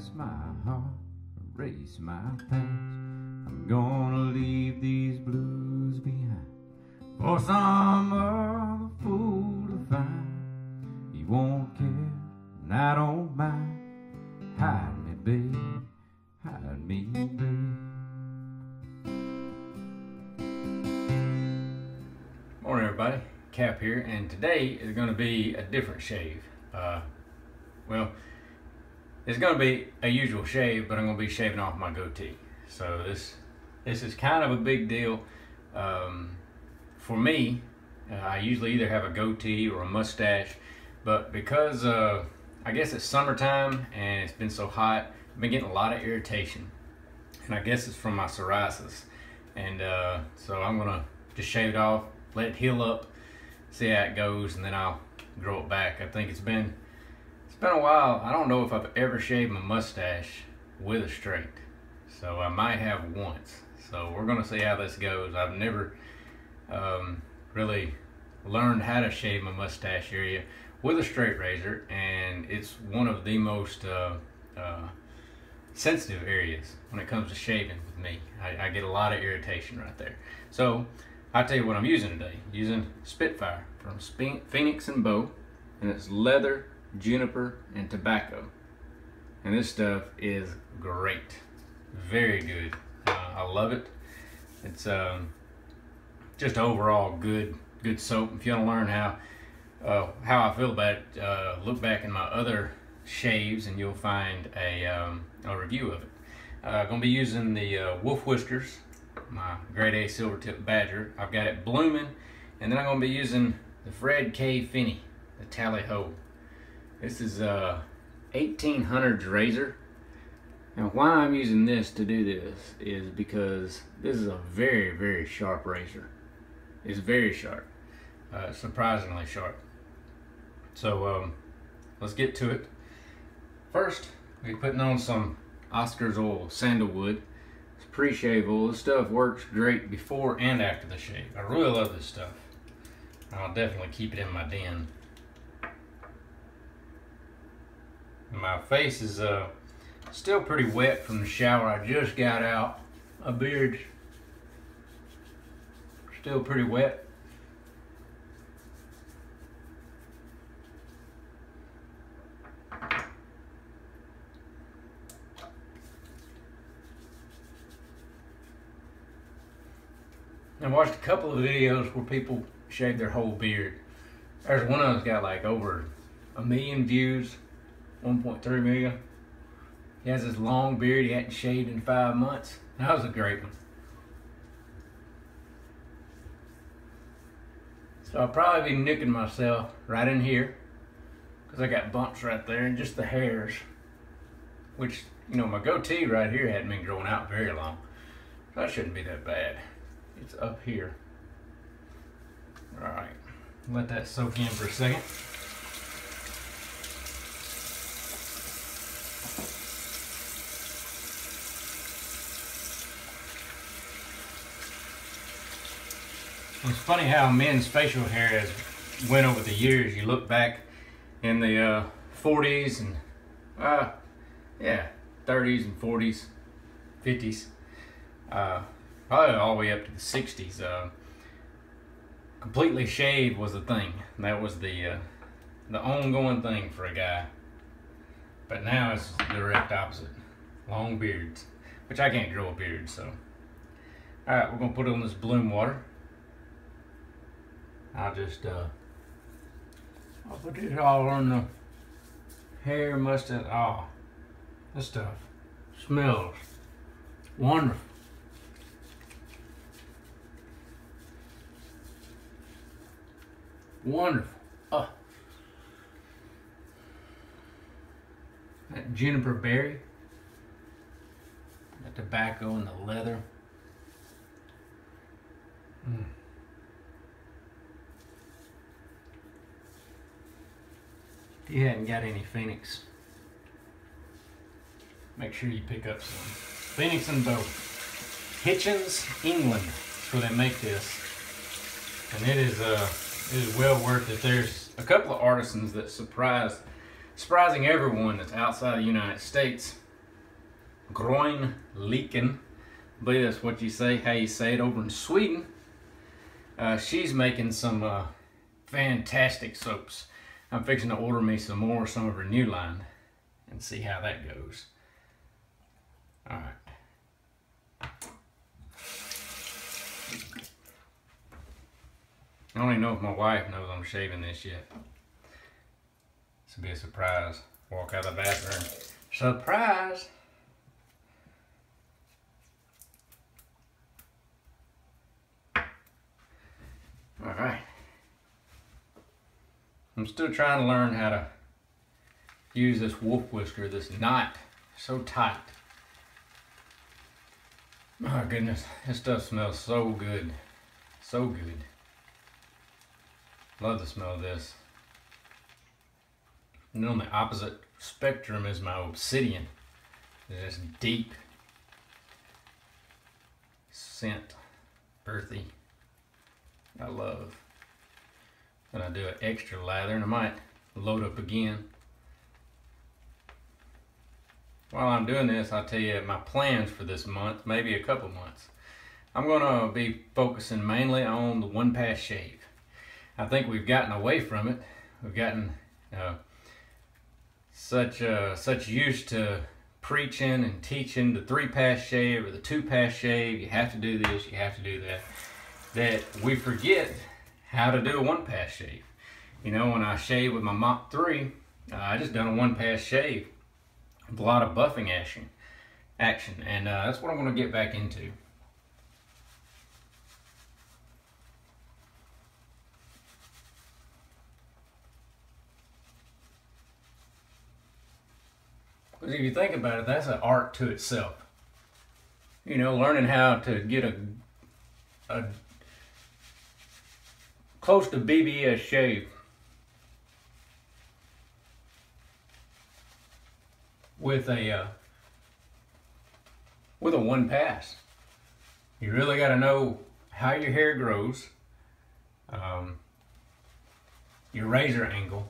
Rest my heart, erase my past. I'm gonna leave these blues behind for some other fool to find. He won't care, and I don't mind. Hide me, babe, hide me, babe. Morning, everybody. Cap here, and today is going to be a different shave. Uh, it's going to be a usual shave, but I'm going to be shaving off my goatee. So this this is kind of a big deal um, for me. Uh, I usually either have a goatee or a mustache, but because uh, I guess it's summertime and it's been so hot, I've been getting a lot of irritation, and I guess it's from my psoriasis. And uh, so I'm gonna just shave it off, let it heal up, see how it goes, and then I'll grow it back. I think it's been been a while. I don't know if I've ever shaved my mustache with a straight, so I might have once. So we're gonna see how this goes. I've never um, really learned how to shave my mustache area with a straight razor, and it's one of the most uh, uh, sensitive areas when it comes to shaving with me. I, I get a lot of irritation right there. So I'll tell you what I'm using today. Using Spitfire from Phoenix and Beau, and it's leather, juniper, and tobacco. And this stuff is great, very good. Uh, I love it. It's um, just overall good, good soap. If you want to learn how uh, how I feel about it, uh, look back in my other shaves, and you'll find a um, a review of it. Uh, gonna be using the uh, Wolf Whiskers, my Grade A Silver Tip Badger. I've got it blooming, and then I'm gonna be using the Fred K. Fenney, the Tally Ho. This is a 1800s razor. Now, why I'm using this to do this is because this is a very, very sharp razor. It's very sharp, uh, surprisingly sharp. So um, let's get to it. First, we're putting on some Oscar's oil, sandalwood. It's pre-shave oil. This stuff works great before and after the shave. I really love this stuff. I'll definitely keep it in my den. My face is uh, still pretty wet from the shower I just got out. My beard's still pretty wet. I watched a couple of videos where people shave their whole beard. There's one of them's got like over a million views, 1.3 million. He has this long beard he hadn't shaved in five months. That was a great one. So I'll probably be nicking myself right in here because I got bumps right there and just the hairs, which, you know, my goatee right here hadn't been growing out very long. So that shouldn't be that bad. It's up here. All right, let that soak in for a second. It's funny how men's facial hair has went over the years. You look back in the uh, 40s and, uh, yeah, 30s and 40s, 50s, uh, probably all the way up to the 60s. Uh, completely shaved was a thing. That was the uh, the ongoing thing for a guy. But now it's the direct opposite. Long beards, which I can't grow a beard, so. All right, we're gonna put on this bloom water. I'll just, uh, I'll put it all on the hair, mustache. Oh, this stuff smells wonderful. Wonderful. Oh. That juniper berry. The tobacco and the leather. Mm. You hadn't got any Phoenix, make sure you pick up some. Phoenix and Beau. Hitchens, England. That's where they make this. And it is uh it is well worth it. There's a couple of artisans that surprise surprising everyone that's outside the United States, Grön Lycka, I believe that's what you say, how you say it over in Sweden. Uh, she's making some uh, fantastic soaps. I'm fixing to order me some more, some of her new line, and see how that goes. All right. I don't even know if my wife knows I'm shaving this yet. This will be a surprise. Walk out of the bathroom. Surprise! Alright. I'm still trying to learn how to use this wolf whisker, this knot, so tight. My goodness, this stuff smells so good. So good. Love the smell of this. And on the opposite spectrum is my obsidian. It's just deep scent, earthy. I love. And I do an extra lather and I might load up again. While I'm doing this, I'll tell you my plans for this month, maybe a couple months. I'm gonna be focusing mainly on the one pass shave. I think we've gotten away from it. We've gotten uh, such uh, such used to preaching and teaching the three pass shave or the two pass shave. You have to do this. You have to do that. That we forget how to do a one pass shave. You know, when I shave with my Mach 3, uh, I just done a one pass shave with a lot of buffing action, action, and uh, that's what I'm going to get back into. Because if you think about it, that's an art to itself. You know, learning how to get a, a close to BBS shave with a uh, with a one pass. You really got to know how your hair grows, um, your razor angle,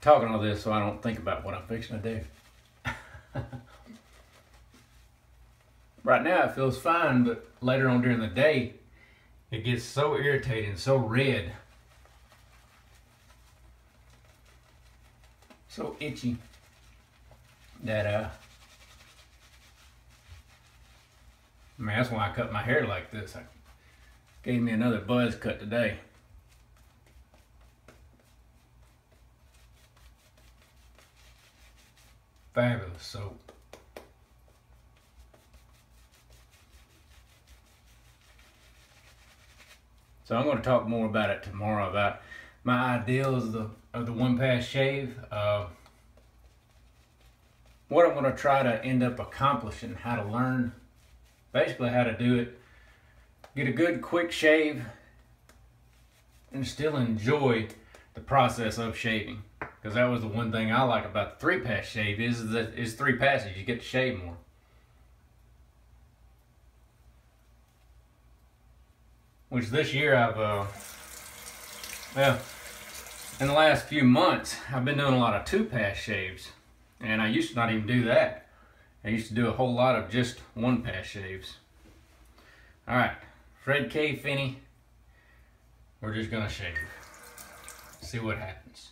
talking all this so I don't think about what I'm fixing to do. right now it feels fine, but later on during the day, it gets so irritating, so red, so itchy that uh, I mean that's why I cut my hair like this. I gave me another buzz cut today. Fabulous soap. So I'm going to talk more about it tomorrow about my ideals of the, of the one pass shave. Uh, what I'm going to try to end up accomplishing, how to learn, basically how to do it, get a good quick shave, and still enjoy the process of shaving because that was the one thing I like about the three pass shave is that is three passes. You get to shave more. Which this year I've, uh, well, in the last few months I've been doing a lot of two pass shaves, and I used to not even do that. I used to do a whole lot of just one pass shaves. All right, Fred K. Fenney. We're just gonna shave. See what happens.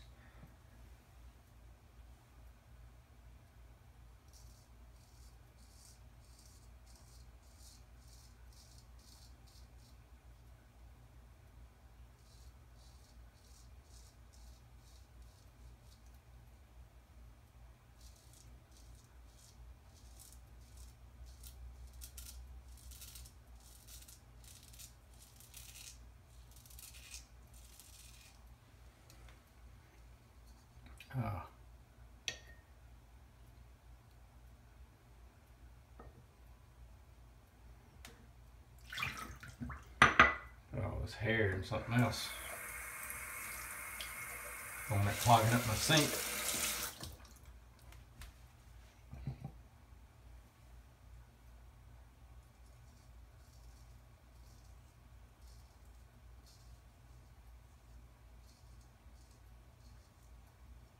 hair and something else on that clogging up my sink.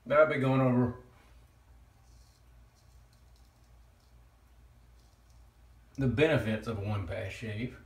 That'll be going over the benefits of a one-pass shave.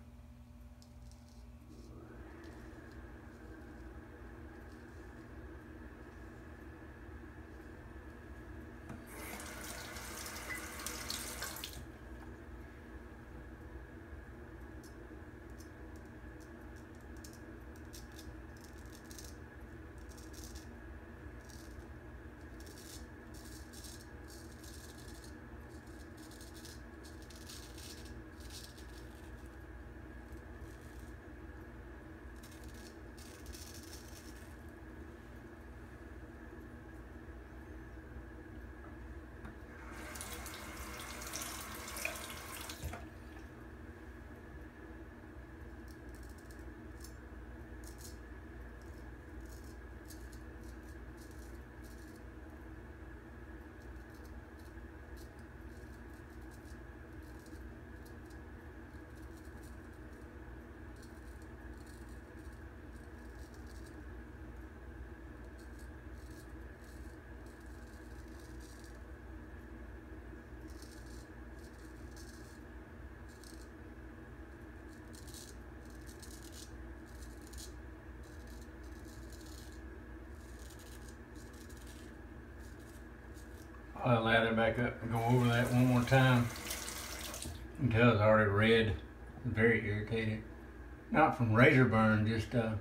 I'll lather back up and go over that one more time until it's already red, very irritated. Not from razor burn, just uh,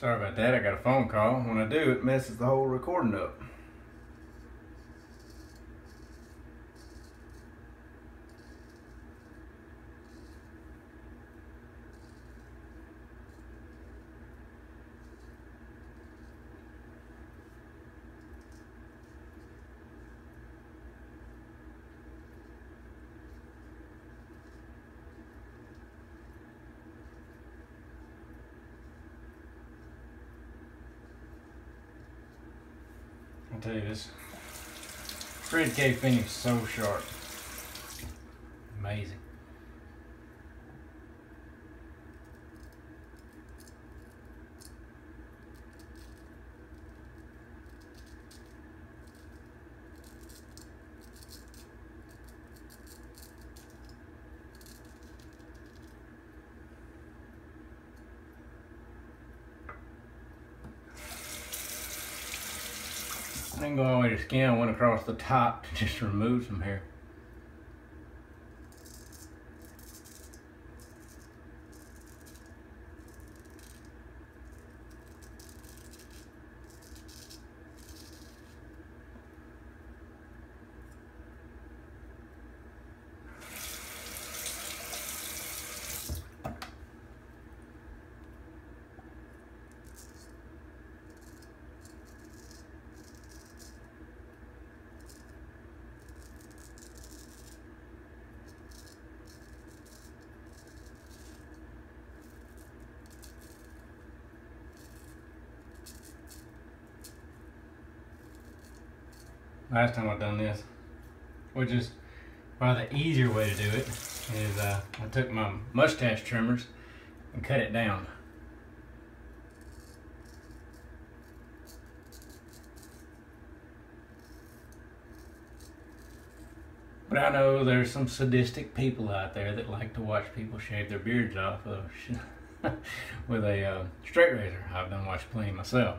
Sorry about that, I got a phone call. When I do, it messes the whole recording up. I'll tell you this. Fred K finish so sharp. Amazing. Skin, went across the top to just remove some hair. Last time I've done this, which is probably the easier way to do it, is uh, I took my mustache trimmers and cut it down. But I know there's some sadistic people out there that like to watch people shave their beards off with a, with a uh, straight razor. I've done watched plenty myself.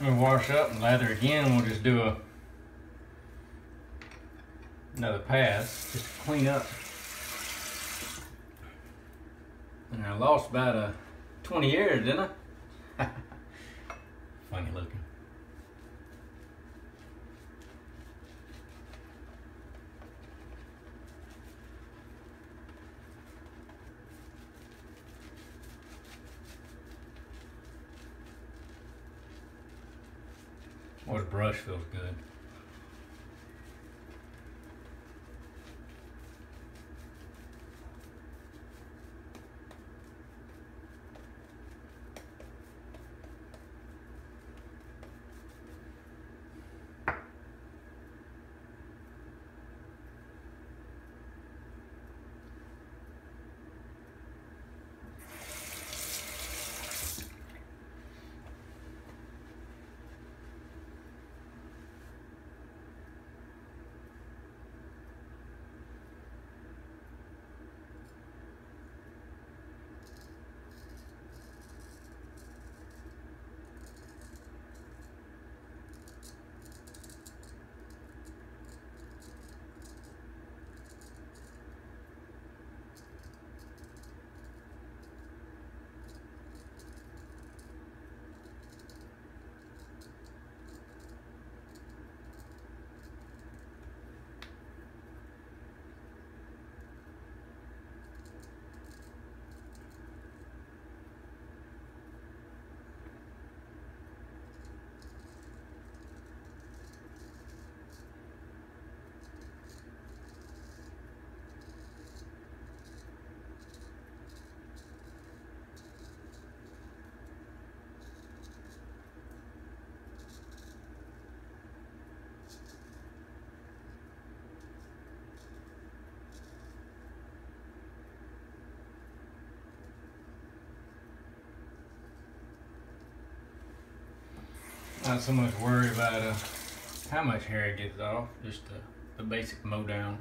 I'm gonna wash up and lather again. We'll just do a another pass just to clean up. And I lost about a uh, 20 years, didn't I? Funny looking. Or the brush feels good. Not so much worry about uh, how much hair it gets off, just the, the basic mow down.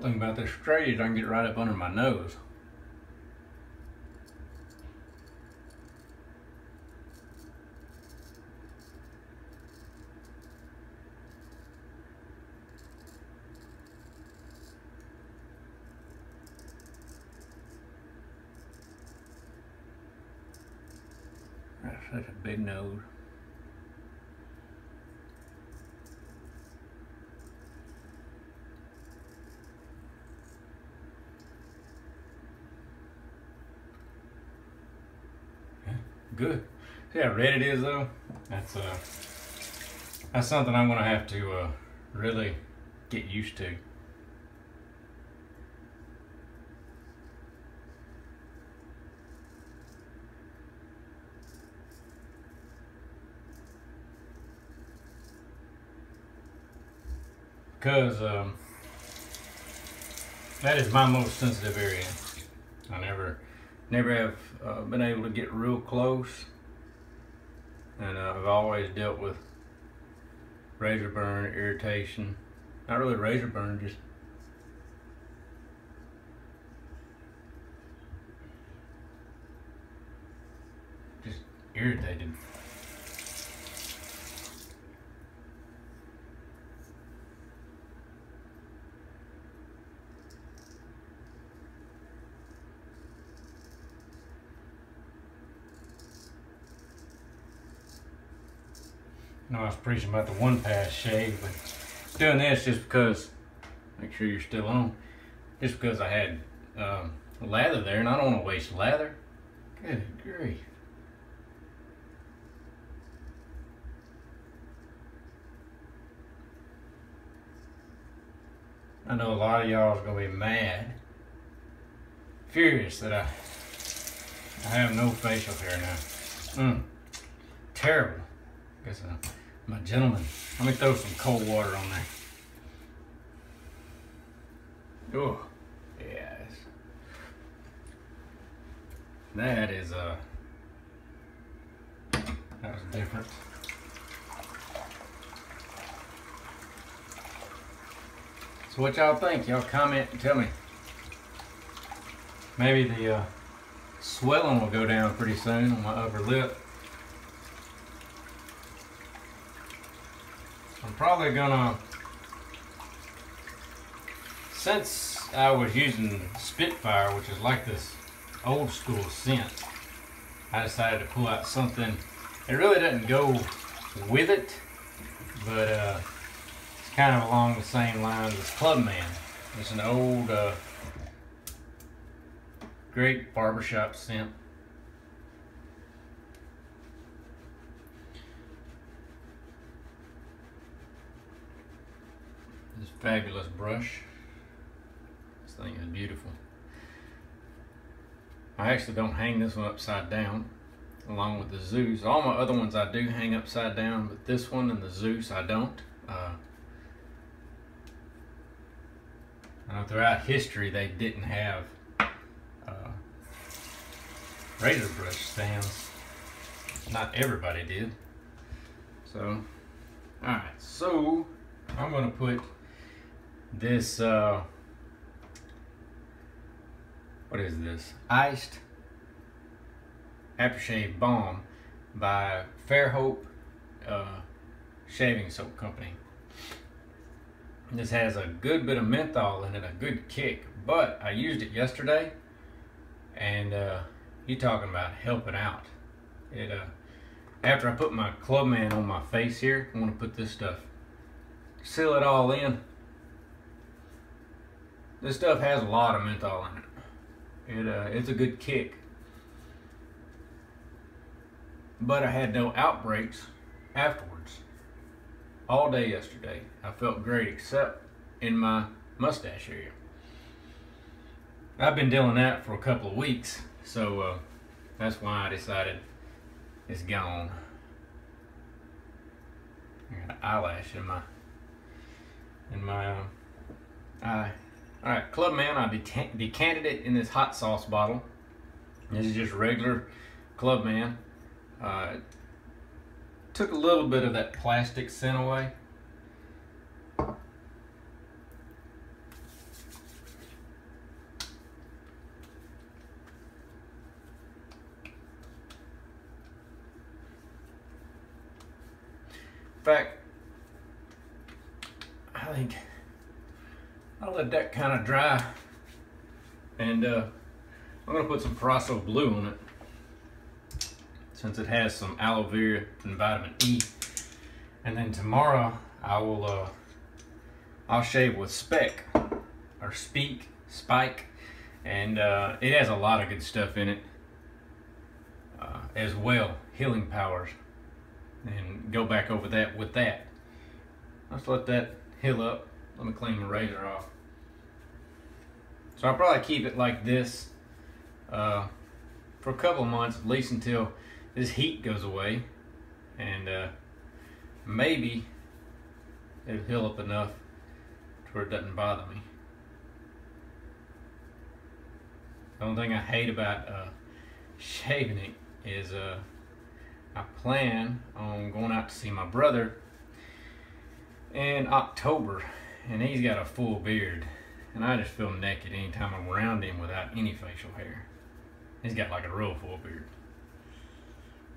Cool thing about this straight is I can get right up under my nose. That's such a big nose. Good. See how red it is though? That's uh, that's something I'm gonna have to uh, really get used to. Because um, that is my most sensitive area. I never never have uh, been able to get real close. And uh, I've always dealt with razor burn irritation. Not really razor burn just just irritated was preaching about the one pass shave, but doing this just because, make sure you're still on, just because I had um, lather there and I don't want to waste lather. Good grief. I know a lot of y'all is gonna be mad, furious that I I have no facial hair now. Mm. Terrible. Guess uh, my gentleman. Let me throw some cold water on there. Oh, yes. That is uh that was different. So what y'all think? Y'all comment and tell me. Maybe the uh, swelling will go down pretty soon on my upper lip. Probably gonna, since I was using Spitfire, which is like this old school scent, I decided to pull out something. It really doesn't go with it, but uh, kind of along the same lines as Clubman. It's an old, uh, great barbershop scent. Fabulous brush. This thing is beautiful. I actually don't hang this one upside down along with the Zeus. All my other ones I do hang upside down, but this one and the Zeus I don't. Uh, Uh, throughout history, they didn't have uh, razor brush stands. Not everybody did. So, alright, so I'm going to put this, uh, what is this? Iced Aftershave Balm by Fairhope uh, Shaving Soap Company. This has a good bit of menthol in it, a good kick. But I used it yesterday, and uh, you talking about helping out. It uh, after I put my Clubman on my face here, I want to put this stuff, seal it all in. This stuff has a lot of menthol in it. It uh, it's a good kick. But I had no outbreaks afterwards all day yesterday. I felt great except in my mustache area. I've been dealing that for a couple of weeks, so uh, that's why I decided it's gone. I got an eyelash in my in my uh, eye. All right, Clubman, I decanted it in this hot sauce bottle. This is just regular Clubman. Uh, took a little bit of that plastic scent away. In fact, I think I'll let that kind of dry and uh, I'm gonna put some Proraso Blue on it since it has some aloe vera and vitamin E. And then tomorrow I will uh, I'll shave with Speck or Speak Spike, and uh, it has a lot of good stuff in it uh, as well, healing powers. And go back over that with that. Let's let that heal up. Let me clean the razor off. So I'll probably keep it like this uh, for a couple of months, at least until this heat goes away and uh, maybe it'll heal up enough to where it doesn't bother me. The only thing I hate about uh, shaving it is uh, I plan on going out to see my brother in October and he's got a full beard and I just feel naked anytime I'm around him without any facial hair. He's got like a real full beard.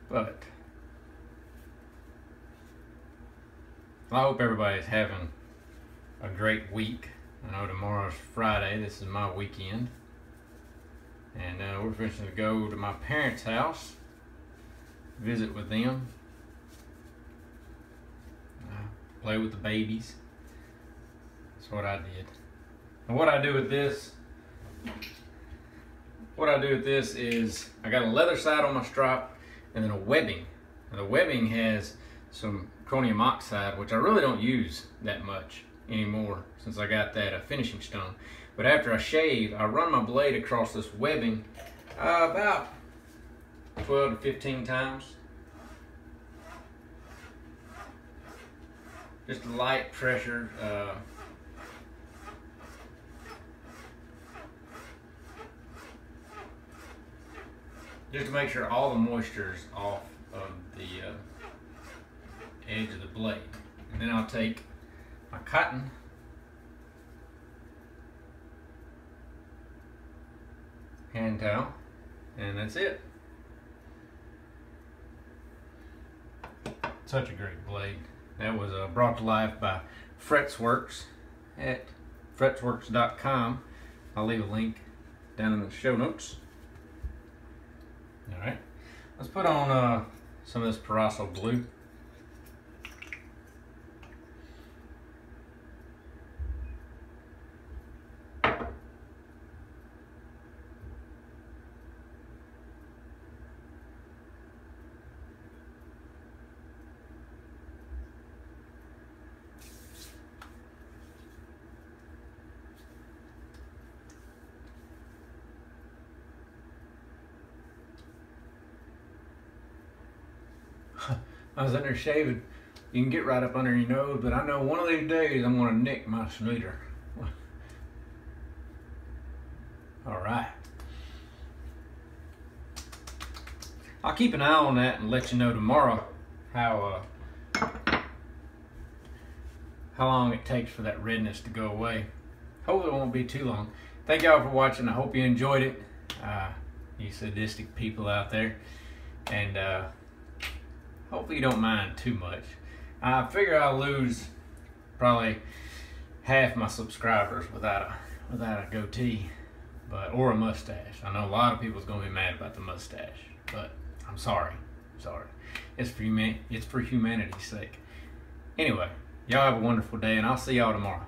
But I hope everybody's having a great week. I know tomorrow's Friday. This is my weekend. And uh, we're fishing to go to my parents' house, visit with them, uh, play with the babies. That's what I did. And what I do with this, what I do with this is I got a leather side on my strap and then a webbing. And the webbing has some chromium oxide, which I really don't use that much anymore since I got that uh, finishing stone. But after I shave, I run my blade across this webbing uh, about 12 to 15 times. Just light pressure. Uh, just to make sure all the moisture is off of the uh, edge of the blade. And then I'll take my cotton hand towel and that's it. Such a great blade. That was uh, brought to life by Fretzwerks at fretzwerks.com. I'll leave a link down in the show notes. Let's put on uh, some of this Proraso Blue. I was there shaving. You can get right up under your nose, but I know one of these days I'm gonna nick my snooter. All right. I'll keep an eye on that and let you know tomorrow how uh, how long it takes for that redness to go away. Hopefully it won't be too long. Thank y'all for watching. I hope you enjoyed it. Uh, you sadistic people out there. And uh, hopefully you don't mind too much. I figure I'll lose probably half my subscribers without a without a goatee, but or a mustache. I know a lot of people's gonna be mad about the mustache, but I'm sorry, sorry. It's for human, it's for humanity's sake. Anyway, y'all have a wonderful day, and I'll see y'all tomorrow.